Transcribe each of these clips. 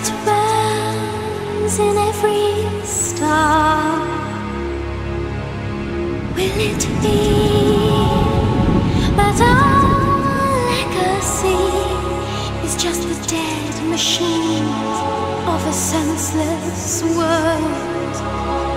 that burns in every star. Will it be that our legacy is just the dead machines of a senseless world?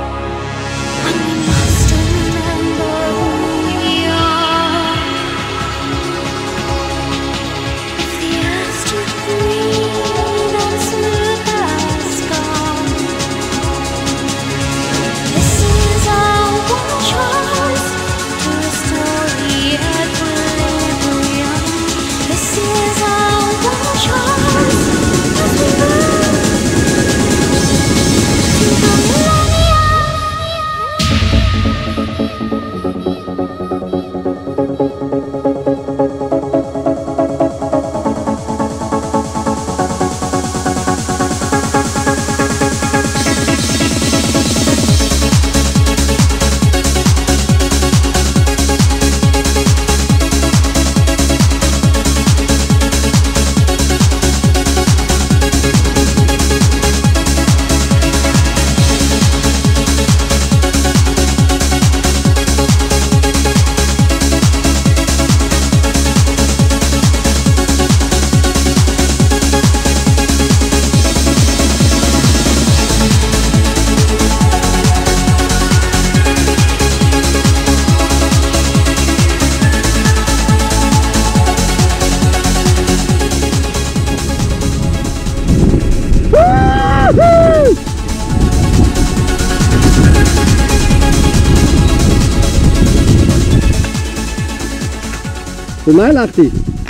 So nein, Lachti.